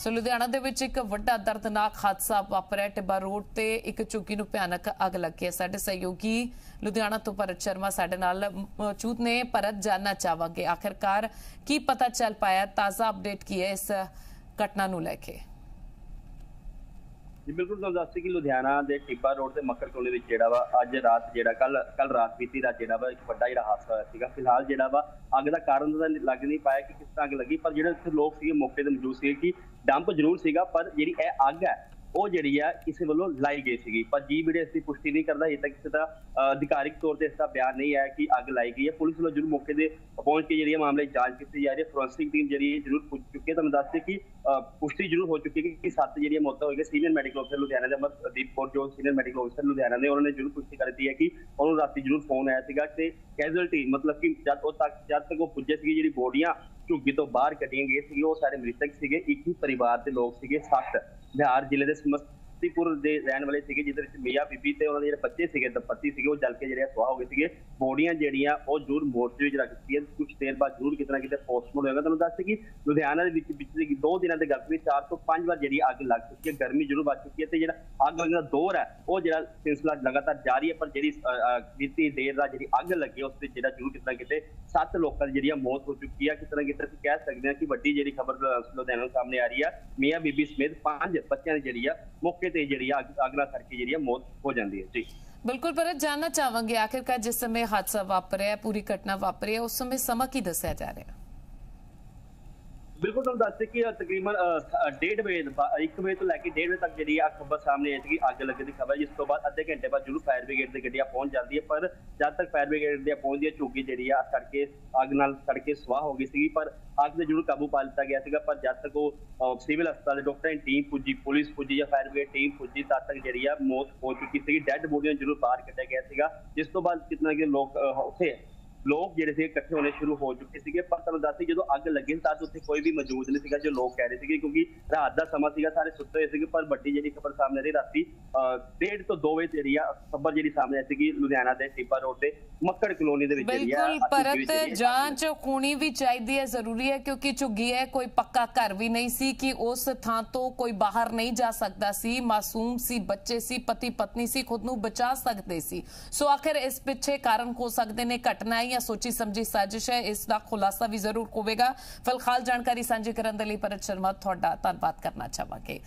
ਸੋ ਲੁਧਿਆਣਾ ਦੇ ਵਿੱਚ ਇੱਕ ਵੱਡਾ ਦਰਦਨਾਕ ਹਾਦਸਾ ਵਾਪਰਿਆ। ਟਿੱਬਾ ਰੋਡ ਤੇ ਇੱਕ ਚੁੱਕੀ ਨੂੰ ਭਿਆਨਕ ਅੱਗ ਲੱਗੀ ਹੈ। ਸਾਡੇ ਸਹਿਯੋਗੀ ਲੁਧਿਆਣਾ ਤੋਂ ਭਰਤ ਸ਼ਰਮਾ ਸਾਡੇ ਨਾਲ ਮੌਜੂਦ ਨੇ। ਭਰਤ, ਜਾਨਣਾ ਚਾਹਾਂਗੇ ਆਖਿਰਕਾਰ ਕੀ ਪਤਾ ਚੱਲ ਪਾਇਆ? ਤਾਜ਼ਾ ਅਪਡੇਟ ਕੀ ਹੈ ਇਸ ਘਟਨਾ ਨੂੰ ਲੈ ਕੇ? ਜੀ, ਬਿਲਕੁਲ ਤੁਹਾਨੂੰ ਦੱਸ ਕਿ ਲੁਧਿਆਣਾ ਦੇ ਟਿੱਬਾ ਰੋਡ ਤੇ ਮੱਕਰ ਕੋਲੇ ਵਿੱਚ ਜਿਹੜਾ ਵਾ, ਅੱਜ ਰਾਤ ਜਿਹੜਾ ਕੱਲ ਕੱਲ ਰਾਤ ਬੀਤੀ ਰਾਤ ਜਿਹੜਾ ਵਾ, ਇੱਕ ਵੱਡਾ ਜਿਹੜਾ ਹਾਦਸਾ ਹੋਇਆ ਸੀਗਾ। ਫਿਲਹਾਲ ਜਿਹੜਾ ਵਾ, ਅੱਗ ਦਾ ਕਾਰਨ ਤਾਂ ਲੱਗ ਨਹੀਂ ਪਾਇਆ ਕਿ ਕਿਸ ਤਰ੍ਹਾਂ ਅੱਗ ਲੱਗੀ, ਪਰ ਜਿਹੜੇ ਉੱਥੇ ਲੋਕ ਸੀਗੇ, ਮੌਕੇ ਤੇ ਮੌਜੂਦ ਸੀਗੇ ਕਿ ਡੰਪ ਜ਼ਰੂਰ ਸੀਗਾ, ਪਰ ਜਿਹੜੀ ਇਹ ਅੱਗ ਹੈ ਉਹ ਜਿਹੜੀ ਆ, ਕਿਸੇ ਵੱਲੋਂ ਲਾਈ ਗਈ ਸੀਗੀ। ਪਰ ਜੀ ਵੀਡੀਓ ਇਸ ਦੀ ਪੁਸ਼ਟੀ ਨਹੀਂ ਕਰਦਾ, ਹਜੇ ਤੱਕ ਕਿਸੇ ਦਾ ਅਧਿਕਾਰਿਕ ਤੌਰ ਤੇ ਇਸ ਦਾ ਬਿਆਨ ਨਹੀਂ ਆਇਆ ਕਿ ਅੱਗ ਲਾਈ ਗਈ ਹੈ। ਪੁਲਿਸ ਵੱਲੋਂ ਜ਼ਰੂਰ ਮੌਕੇ ਤੇ ਪਹੁੰਚ ਕੇ ਜਿਹੜੀ ਹੈ ਮਾਮਲੇ ਦੀ ਜਾਂਚ ਕੀਤੀ ਜਾ ਰਹੀ ਹੈ। ਫੋਰੈਂਸਿਕ ਟੀਮ ਜਿਹੜੀ ਹੈ ਜ਼ਰੂਰ ਪੁੱਜ ਚੁੱਕੀ ਹੈ। ਤੁਹਾਨੂੰ ਦੱਸਦੇ ਕਿ ਪੁਸ਼ਟੀ ਜ਼ਰੂਰ ਹੋ ਚੁੱਕੀ ਹੈ ਕਿ ਸੱਤ ਜਿਹੜੀਆਂ ਮੌਤਾਂ ਹੋਈਆਂ ਸੀਨੀਅਰ ਮੈਡੀਕਲ ਅਫਸਰ ਲੁਧਿਆਣਾ ਦੇ ਅਮਰਦੀਪ ਕੌਰ ਜੋ ਸੀਨੀਅਰ ਮੈਡੀਕਲ ਅਫਸਰ ਲੁਧਿਆਣਾ ਦੇ, ਉਹਨਾਂ ਨੇ ਜ਼ਰੂਰ ਪੁਸ਼ਟੀ ਕਰ ਦਿੱਤੀ ਹੈ ਕਿ ਉਹਨੂੰ ਰਾਤੀ ਜ਼ਰੂਰ ਫੋਨ ਆਇਆ ਸੀਗਾ ਤੇ ਕੈਜੁਅਲਟੀ ਮਤਲਬ ਕਿ ਜਦ ਉਹ ਤੱਕ, ਜਦ ਤੱਕ ਉਹ ਪੁੱਜੇ ਸੀਗੇ, ਜਿਹੜੀ ਬੋਡੀਆਂ ਝੁੱਗੀ ਤੋਂ ਬਾਹਰ ਕੱਢੀਆਂ ਗਈਆਂ ਸੀ ਉਹ ਸਾਰੇ ਮ੍ਰਿਤਕ ਸੀਗੇ। ਇੱਕ ਹੀ ਪਰਿਵਾਰ ਦੇ ਲੋਕ ਸੀਗੇ, ਸੱਤ। ਬਿਹਾਰ ਜ਼ਿਲ੍ਹੇ ਦੇ ਸਮਸਤੀਪੁਰ ਦੇ ਰਹਿਣ ਵਾਲੇ ਸੀਗੇ, ਜਿਹਦੇ ਵਿੱਚ ਮੀਆਂ ਬੀਬੀ ਤੇ ਉਹਨਾਂ ਦੇ ਜਿਹੜੇ ਬੱਚੇ ਸੀਗੇ, ਦੰਪਤੀ ਸੀਗੇ, ਉਹ ਜਲ ਕੇ ਜਿਹੜੇ ਸੁਆਹ ਹੋ ਗਏ ਸੀਗੇ। ਬੋਡੀਆਂ ਜਿਹੜੀਆਂ, ਉਹ ਜ਼ਰੂਰ ਮੋਰਚੇ ਵਿੱਚ ਰੱਖ ਦਿੱਤੀਆਂ। ਕੁਝ ਦੇਰ ਬਾਅਦ ਜ਼ਰੂਰ ਕਿਤੇ ਨਾ ਕਿਤੇ ਪੋਸਟਮਾਰਟਮ ਹੋਏਗਾ। ਤੁਹਾਨੂੰ ਦੱਸ ਕਿ ਲੁਧਿਆਣਾ ਦੇ ਵਿੱਚ ਪਿਛਲੇ ਦੋ ਦਿਨਾਂ ਦੇ ਗੱਲ ਵਿੱਚ 4 ਤੋਂ 5 ਵਾਰ ਜਿਹੜੀ ਅੱਗ ਲੱਗ ਚੁੱਕੀ ਹੈ, ਗਰਮੀ ਜ਼ਰੂਰ ਵੱਧ ਚੁੱਕੀ ਹੈ ਤੇ ਜਿਹੜਾ ਅੱਗ ਲੱਗਣ ਦਾ ਦੌਰ ਹੈ, ਉਹ ਜਿਹੜਾ ਸਿਲਸਿਲਾ ਲਗਾਤਾਰ ਜਾਰੀ ਹੈ, ਪਰ ਜਿਹੜੀ ਬੀਤੀ ਦੇਰ ਦਾ ਜਿਹੜੀ ਅੱਗ ਲੱਗੀ, ਉਸ ਵਿੱਚ ਜਿਹੜਾ ਜ਼ਰੂਰ ਕਿਤੇ ਨਾ ਕਿਤੇ ਸੱਤ ਲੋਕਾਂ ਦੀ ਜਿਹੜੀ ਆ ਮੌਤ ਹੋ ਚੁੱਕੀ ਹੈ। ਕਿਤੇ ਨਾ ਕਿਤੇ ਅਸੀਂ ਕਹਿ ਸਕਦੇ ਹਾਂ ਕਿ ਵੱਡੀ ਜਿਹੜੀ ਖਬਰ ਲੁਧਿਆਣਾ ਤੋਂ ਸਾਹਮਣੇ ਆ ਰਹੀ ਹੈ, ਮੀਆਂ ਬੀਬੀ ਸਮੇਤ ਪੰਜ ਬੱਚਿਆਂ ਦੀ ਜਿਹੜੀ ਆ ਮੌਕੇ ਤੇ ਜਿਹੜੀ ਆ ਅੱਗ- ਅੱਗ ਜਿਹੜੀ ਆ ਮੌਤ ਹੋ ਜਾਂਦੀ ਹੈ। ਜੀ। ਬਿਲਕੁਲ, ਭਰਤ, ਜਾਨਣਾ ਚਾਹਾਂਗੇ ਆਖਿਰਕਾਰ ਜਿਸ ਸਮੇਂ ਹਾਦਸਾ ਵਾਪਰਿਆ, ਪੂਰੀ ਘਟਨਾ ਵਾਪਰੀ ਹੈ, ਉਸ ਸਮੇਂ ਸਮਾਂ ਕੀ ਦੱਸਿਆ ਜਾ ਰਿਹਾ? ਬਿਲਕੁਲ ਤੁਹਾਨੂੰ ਦੱਸ ਕਿ ਤਕਰੀਬਨ 1:30 ਵਜੇ 1 ਵਜੇ ਤੋਂ ਲੈ ਕੇ 1:30 ਵਜੇ ਤੱਕ ਜਿਹੜੀ ਆ ਖਬਰ ਸਾਹਮਣੇ ਆਈ ਸੀ ਕਿ ਅੱਗ ਲੱਗਣ ਦੀ ਖਬਰ ਜਿਸ ਤੋਂ ਬਾਅਦ ਅੱਧੇ ਘੰਟੇ ਬਾਅਦ ਜ਼ਰੂਰ ਫਾਇਰ ਬ੍ਰਿਗੇਡ ਦੀ ਗੱਡੀਆਂ ਪਹੁੰਚ ਜਾਂਦੀ ਹੈ ਪਰ ਜਦ ਤੱਕ ਫਾਇਰ ਬ੍ਰਿਗੇਡ ਦੀ ਪਹੁੰਚਦੀ ਹੈ ਝੁੱਗੀ ਜਿਹੜੀ ਆ ਸੜ ਕੇ ਅੱਗ ਨਾਲ ਸੜ ਕੇ ਸਵਾਹ ਹੋ ਗਈ ਸੀਗੀ, ਪਰ ਅੱਗ ਤੇ ਜ਼ਰੂਰ ਕਾਬੂ ਪਾ ਲਿੱਤਾ ਗਿਆ ਸੀਗਾ, ਪਰ ਜਦ ਤੱਕ ਉਹ ਸਿਵਲ ਹਸਪਤਾਲ ਦੇ ਡਾਕਟਰਾਂ ਦੀ ਟੀਮ ਪੁੱਜੀ, ਪੁਲਿਸ ਪੁੱਜੀ ਜਾਂ ਫਾਇਰ ਬ੍ਰਿਗੇਡ ਟੀਮ ਪੁੱਜੀ, ਤਦ ਤੱਕ ਜਿਹੜੀ ਆ ਮੌਤ ਹੋ ਚੁੱਕੀ ਸੀਗੀ, ਡੈੱਡ ਬੋਡੀਆਂ ਜ਼ਰੂਰ ਬਾਹਰ ਕੱਢਿਆ ਗਿਆ ਸੀਗਾ, ਜਿਸ ਤੋਂ ਬਾਅਦ ਕਿਤਨਾ ਕਿ ਲੋਕ ਉੱਥੇ ਲੋਕ ਜਿਹੜੇ ਸੀ ਇਕੱਠੇ ਹੋਣੇ ਸ਼ੁਰੂ ਹੋ ਚੁੱਕੇ ਸੀਗੇ ਪਰ ਤੁਹਾਨੂੰ ਦੱਸੀ ਜਦੋਂ ਅੱਗ ਲੱਗੀ ਤਾਂ ਉੱਥੇ ਕੋਈ ਵੀ ਮੌਜੂਦ ਨਹੀਂ ਸੀਗਾ ਜੋ ਲੋਕ ਕਹਿ ਰਹੇ ਸੀਗੇ ਕਿਉਂਕਿ ਰਾਤ ਦਾ ਸਮਾਂ ਸੀਗਾ ਸਾਰੇ ਸੁੱਤੇ ਹੋਏ ਸੀਗੇ ਪਰ ਵੱਡੀ ਜਿਹੜੀ ਖਬਰ ਸਾਹਮਣੇ ਆ ਰਹੀ ਰਾਤੀ ਅਹ, ਡੇਢ ਤੋਂ 2 ਵਜੇ ਜਿਹੜੀ ਆ ਖਬਰ ਜਿਹੜੀ ਸਾਹਮਣੇ ਆਈ ਸੀਗੀ ਲੁਧਿਆਣਾ ਦੇ ਟਿੱਬਾ ਰੋਡ ਤੇ ਮੱਕੜ ਕਲੋਨੀ ਦੇ ਵਿੱਚ ਜਿਹੜੀ ਆ ਬਿਲਕੁਲ ਪਰਤ ਜਾਂਚ ਹੋਣੀ ਵੀ ਚਾਹੀਦੀ ਹੈ ਜ਼ਰੂਰੀ ਹੈ ਕਿਉਂਕਿ ਝੁੱਗੀ ਹੈ ਕੋਈ ਪੱਕਾ ਘਰ ਵੀ ਨਹੀਂ ਸੀ ਕਿ ਉਸ ਥਾਂ ਤੋਂ ਕੋਈ ਬਾਹਰ ਨਹੀਂ ਜਾ ਸਕਦਾ ਸੀ ਮਾਸੂਮ ਸੀ ਬੱਚੇ ਸੀ ਪਤੀ ਪਤਨੀ ਸੀ ਖੁਦ ਨੂੰ ਬਚਾ ਸਕਦੇ ਸੀ। ਸੋ ਆਖਿਰ ਇਸ ਪਿੱਛੇ ਕਾਰਨ ਹੋ ਸਕਦੇ ਨੇ ਘਟਨਾ ਜਾਂ ਸੋਚੀ ਸਮਝੀ ਸਾਜ਼ਿਸ਼ ਹੈ, ਇਸ ਦਾ ਖੁਲਾਸਾ ਵੀ ਜ਼ਰੂਰ ਹੋਵੇਗਾ। ਫਿਲਹਾਲ ਜਾਣਕਾਰੀ ਸਾਂਝੀ ਕਰਨ ਦੇ ਲਈ ਪਰਤ ਸ਼ਰਮਾ, ਤੁਹਾਡਾ ਧੰਨਵਾਦ ਕਰਨਾ ਚਾਹਾਂਗੇ।